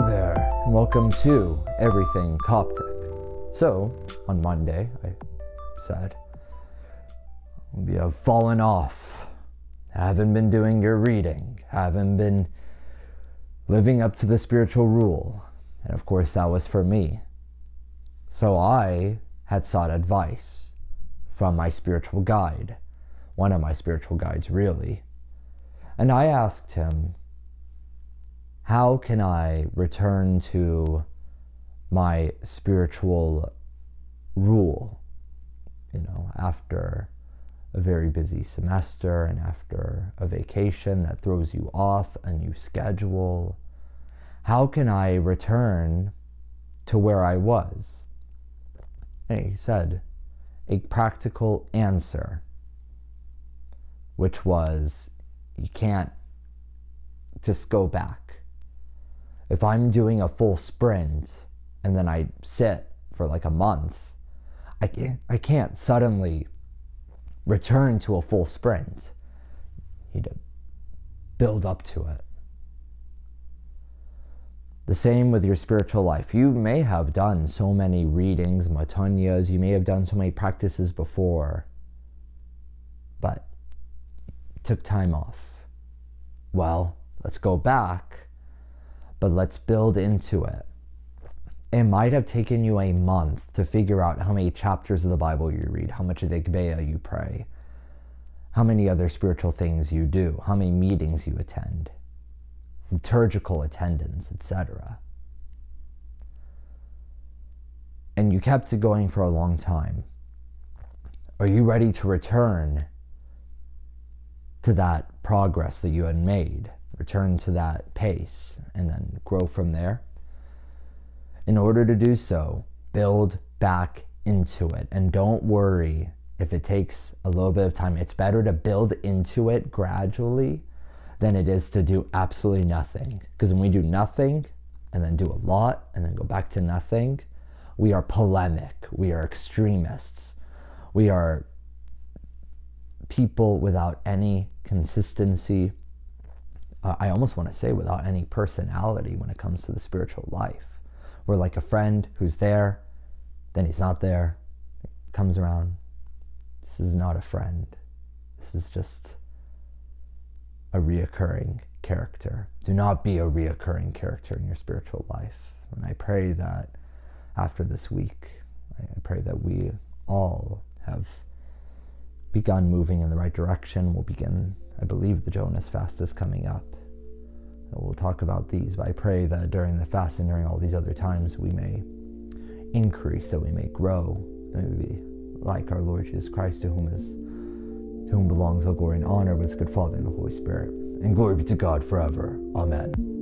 Hello there, and welcome to Everything Coptic. So, on Monday, I said, we have fallen off. Haven't been doing your reading, haven't been living up to the spiritual rule. And of course, that was for me. So I had sought advice from my spiritual guide, one of my spiritual guides, really. And I asked him, how can I return to my spiritual rule, you know, after a very busy semester and after a vacation that throws you off a new schedule? How can I return to where I was? And he said a practical answer, which was you can't just go back if I'm doing a full sprint and then I sit for like a month, I can't, I can't suddenly return to a full sprint. You need to build up to it. The same with your spiritual life. You may have done so many readings, metanias, you may have done so many practices before, but took time off. Well, let's go back but let's build into it. It might have taken you a month to figure out how many chapters of the Bible you read, how much of the Agpeya you pray, how many other spiritual things you do, how many meetings you attend, liturgical attendance, etc. And you kept it going for a long time. Are you ready to return to that progress that you had made? Return to that pace, and then grow from there. In order to do so, build back into it and don't worry if it takes a little bit of time. It's better to build into it gradually than it is to do absolutely nothing. Because when we do nothing and then do a lot and then go back to nothing, we are polemic, we are extremists, we are people without any consistency uh, I almost want to say without any personality when it comes to the spiritual life. We're like a friend who's there, then he's not there, comes around. This is not a friend. This is just a reoccurring character. Do not be a reoccurring character in your spiritual life. And I pray that after this week, I pray that we all have begun moving in the right direction. We'll begin, I believe, the Jonas fast is coming up. We'll talk about these, but I pray that during the fast and during all these other times we may increase, that we may grow, that we be like our Lord Jesus Christ, to whom is to whom belongs all glory and honor with his good Father and the Holy Spirit. And glory be to God forever. Amen.